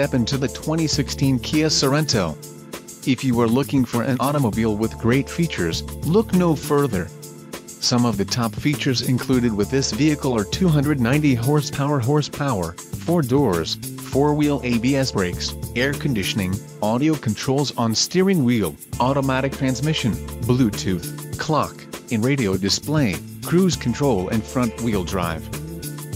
step into the 2016 Kia Sorento. If you are looking for an automobile with great features, look no further. Some of the top features included with this vehicle are 290 horsepower horsepower, 4 doors, 4-wheel ABS brakes, air conditioning, audio controls on steering wheel, automatic transmission, Bluetooth, clock, in radio display, cruise control and front-wheel drive.